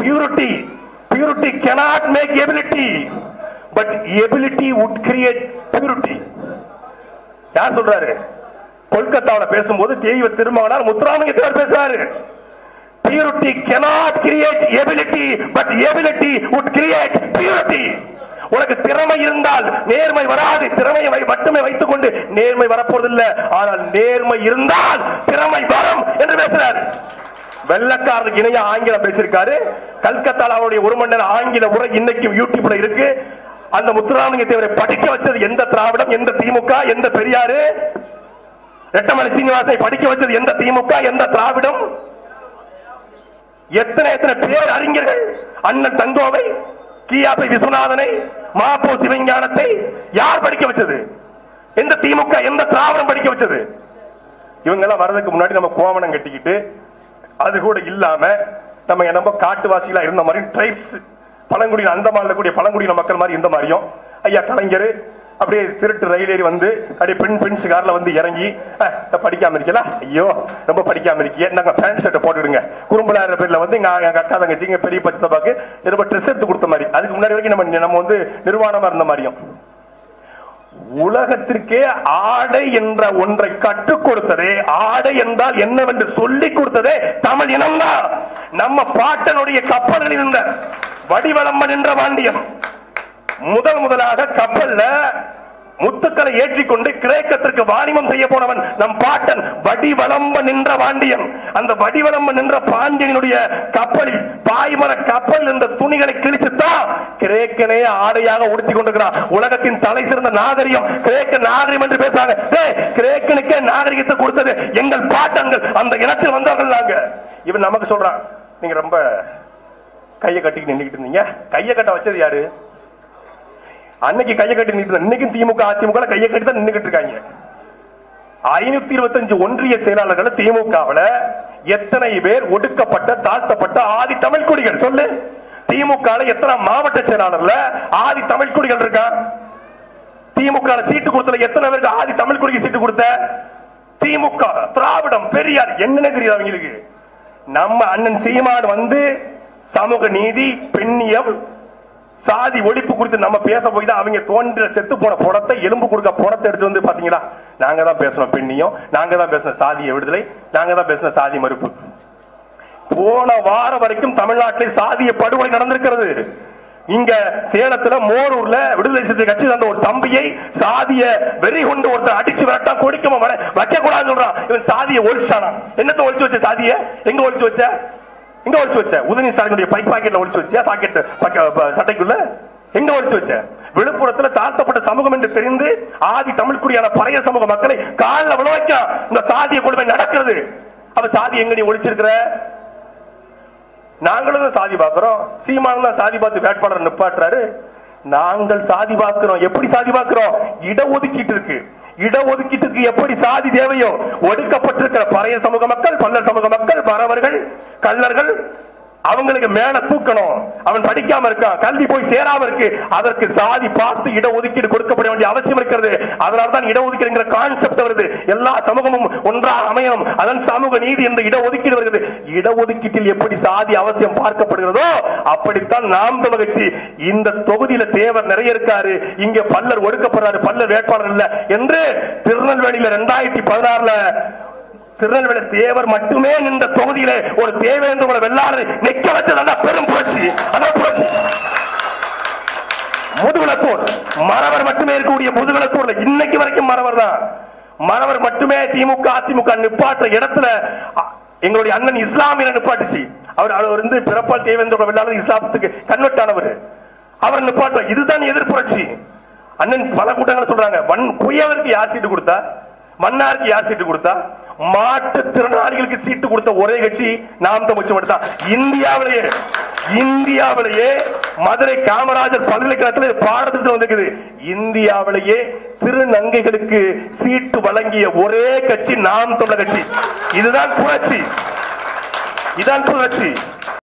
purity. Purity cannot make ability. But ability would create purity. யார் சொல்றாரு? கொல்கத்தாவில் பேசும்போது தெய்வ திருமகனார் முத்துராமலிங்க தேவர் பேசுறாரு. Purity cannot create ability but ability would create purity உனக்கு திறமை இருந்தால் நேர்மை வராது. திறமையை வை- மட்டுமே வைத்துக் கொண்டு நேர்மை வரப்போவதில்லை ஆனால் நேர்மை இருந்தால் திறமை வரும் என்று பேசுறாரு. வெள்ளக்காரருக்கு இணைய ஆங்கிலம் பேசியிருக்காரு. கல்கத்தால அவருடைய ஒரு மணி நேரம் ஆங்கில உரை இன்னைக்கும் யூடியூப்ல இருக்கு. அந்த முத்துராமலிங்க தேவரை படிக்க வச்சது எந்த திராவிடம் எந்த திமுக எந்த பெரியாரு? ரெட்டமலை சீனிவாசனை படிக்க வச்சது எந்த திமுக எந்த திராவிடம்? எத்தனை எத்தனை பேர் அறிஞர்கள்? அண்ணன் தங்கோவை கியாபை விஸ்வநாதனை மாப்போ சிவஞானத்தை யார் படிக்க வச்சது? எந்த திமுக எந்த திராவிடம் படிக்க வச்சது? இவங்க எல்லாம் வர்றதுக்கு முன்னாடி நம்ம கோவணம் கட்டிக்கிட்டு அது கூட இல்லாம நம்ம நம்ம காட்டுவாசிகளா இருந்த மாதிரி ட்ரைப்ஸ் பழங்குடியின அந்தமான்ல கூடிய பழங்குடியின மக்கள் மாதிரி இந்த மாதிரியும். ஐயா கலைஞர் அப்படியே திருட்டு ரயில் ஏறி வந்து அப்படியே பெண் பெண்ஸ் கார்ல வந்து இறங்கி படிக்காம இருக்கல ஐயோ ரொம்ப படிக்காம இருக்கிய. நாங்க பேண்ட் ஷர்ட்டை போட்டுடுங்க. குறும்பலாயிர பேர்ல வந்து எங்க எங்க அக்கா தங்கச்சி எங்க பெரிய பாக்கு ரொம்ப ட்ரெஸ் எடுத்து கொடுத்த மாதிரி. அதுக்கு முன்னாடி வரைக்கும் நம்ம நம்ம வந்து நிர்வாணமா இருந்த மாதிரியும். உலகத்திற்கே ஆடை என்ற ஒன்றை கற்றுக் கொடுத்ததே ஆடை என்றால் என்னவென்று சொல்லிக் கொடுத்ததே தமிழ் இனம்தான். நம்ம பாட்டனுடைய கப்பலில் இருந்த வடிவளம்பன் என்ற வாண்டியம் முதல் முதலாக கப்பல்ல முத்துக்களை ஏற்றிக்கொண்டு கிரேக்கத்திற்கு வாணிபம் செய்ய போனவன் நம் பாட்டன் வடிவளம்ப நின்ற பாண்டியன். அந்த வடிவளம்ப நின்ற பாண்டியனுடைய கப்பலில் பாய்மர கப்பல் இந்த துணிகளை கிழிச்சுத்தான் கிரேக்கனே ஆடையாக உடுத்தி கொண்டிருக்கிறான் உலகத்தின் தலை சிறந்த நாகரிகம் கிரேக்க நாகரிகம் என்று பேசுறாங்க. டேய், கிரேக்கனுக்கே நாகரிகத்தை கொடுத்தது எங்கள் பாட்டன்கள். அந்த இனத்தில் வந்தவர்கள் நாங்க இவன் நமக்கு சொல்றான் நீங்க ரொம்ப கையை கட்டிக்கிட்டு நின்றுக்கிட்டு இருந்தீங்க. கையை கட்ட வச்சது யாரு? அன்னைக்கு கையை கட்டி நின்று இன்னைக்கும் திமுக அதிமுக கையை கட்டி தான் நின்னுகிட்டு இருக்காங்க. ஐநூத்தி இருபத்தஞ்சு ஒன்றிய செயலாளர்கள் திமுகவுல எத்தனை பேர் ஒடுக்கப்பட்ட தாழ்த்தப்பட்ட ஆதி தமிழ் குடிகள்? சொல்லு. திமுக எத்தனை மாவட்ட செயலாளர்ல ஆதி தமிழ் குடிகள் இருக்கா? திமுக சீட்டு கொடுத்தல எத்தனை பேருக்கு ஆதி தமிழ் குடிக்கு சீட்டு கொடுத்த? திமுக திராவிடம் பெரியார் என்னன்னு தெரியாது அவங்களுக்கு? நம்ம அண்ணன் சீமான் வந்து சமூக நீதி பெண்ணியம் சாதி ஒழிப்பு குறித்து நம்ம பேச போய் தான் அவங்க தோன்ற செத்து போன புடத்தை எலும்பு கொடுக்க புடத்தை எடுத்து வந்து பாத்தீங்களா? நாங்க தான் பேசணும் பெண்ணியம் நாங்க தான் பேசின சாதிய விடுதலை நாங்க தான் பேசின சாதி மறுப்பு. போன வாரம் வரைக்கும் தமிழ்நாட்டில் சாதிய படுகொலை நடந்திருக்கிறது. இங்க சேலத்துல மோரூர்ல விடுதலை சிறுத்தை கட்சி தந்த ஒரு தம்பியை சாதிய வெறி கொண்டு ஒருத்தர் அடிச்சு விரட்டா கொடிக்கமா வர வைக்க கூடாதுன்னு சொல்றான். இவன் சாதியை ஒழிச்சானா? என்னத்த ஒழிச்சு வச்ச சாதிய? எங்க ஒழிச்சு வச்ச? எங்க ஒழிச்சு வச்ச? உதவி ஸ்டாலினுடைய பைக் பாக்கெட்ல ஒழிச்சு வச்சியா? சாக்கெட் சட்டைக்குள்ள? எங்க ஒழிச்சு வச்ச? விழுப்புரத்துல தாழ்த்தப்பட்ட சமூகம் என்று தெரிந்து ஆதி தமிழ் குடியான பழைய சமூக மக்களை காலில் விழ வைக்க இந்த சாதிய கொடுமை நடக்கிறது. அப்ப சாதி எங்க நீ ஒழிச்சிருக்கிற நாங்களும் தான் சாதி பார்க்கிறோம் சீமானும் தான் சாதி பார்த்து வேட்பாளர் நிப்பாட்டுறாரு. நாங்கள் சாதி பார்க்கிறோம். எப்படி சாதி பார்க்கிறோம்? இடஒதுக்கீட்டு இருக்கு. இடஒதுக்கீட்டுக்கு எப்படி சாதி தேவையோ? ஒடுக்கப்பட்டிருக்கிற பழைய சமூக மக்கள் பல்லர் சமூக மக்கள் பறவர்கள் கல்லர்கள் அவங்களுக்கு மேல தூக்கணும். அவன் படிக்காம இருக்கான் கல்வி போய் சேராம இருக்கு. அதற்கு சாதி பார்த்து இடஒதுக்கீடு கொடுக்கப்பட வேண்டிய அவசியம் இருக்கிறது. அதனால தான் இடஒதுக்கீடுங்கிற கான்செப்ட் வருது. எல்லா சமூகமும் ஒன்றாக அமையணும். அதன் சமூக நீதி என்ற இடஒதுக்கீடு வருகிறது. இடஒதுக்கீட்டில் எப்படி சாதி அவசியம் பார்க்கப்படுகிறதோ அப்படித்தான் நாம் தமிழ் இந்த தொகுதியில தேவர் நிறைய இருக்காரு. இங்க பல்லர் ஒடுக்கப்படுறாரு. பல்லர் வேட்பாளர் இல்ல என்று திருநெல்வேலியில ரெண்டாயிரத்தி பதினாறுல திருநெல்வேலி தேவர் மட்டுமே இந்த தொகுதியிலே ஒரு தேவேந்திர வெள்ளாளரை நிக்க வச்சது பெரும் புரட்சி. அதான் புரட்சி. முதுகுலத்தூர் மறவர் மட்டுமே இருக்கக்கூடிய முதுகுலத்தூர்ல இன்னைக்கு வரைக்கும் மறவர் தான். மறவர் மட்டுமே திமுக அதிமுக நிப்பாட்டுற இடத்துல எங்களுடைய அண்ணன் இஸ்லாமியில நிப்பாட்டுச்சு. அவர் அவர் வந்து பிறப்பால் தேவேந்திர வெள்ளாளர் இஸ்லாமத்துக்கு கன்வெர்ட் ஆனவர் அவர் நிப்பாட்டுற இதுதான் எதிர்ப்புரட்சி அண்ணன் பல கூட்டங்கள் சொல்றாங்க வன் குயவருக்கு யார் சீட்டு கொடுத்தா? மன்னாருக்கு யார் சீட்டு கொடுத்தா? மாற்றுத்திறனாளிகளுக்கு சீட்டு கொடுத்த ஒரே கட்சி நாம் தமிழ் மட்டும்தான் இந்தியாவிலேயே இந்தியாவிலேயே மதுரை காமராஜர் பல்கலைக்கழகத்தில் பாடத்திட்டம் வந்திருக்குது. இந்தியாவிலேயே திருநங்கைகளுக்கு சீட்டு வழங்கிய ஒரே கட்சி நாம் தமிழர் கட்சி. இதுதான் புரட்சி. இதுதான் புரட்சி.